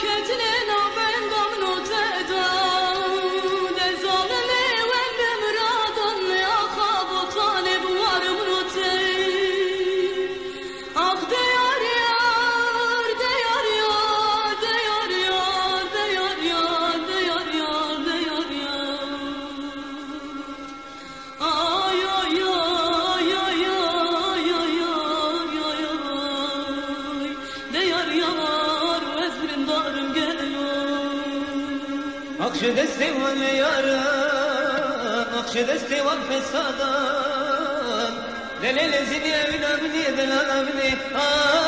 kötüler gönlüm varım gönlüm deste var yara Akşı deste var fesadan. Lele lezini evin avni edel avni Aaaa ah,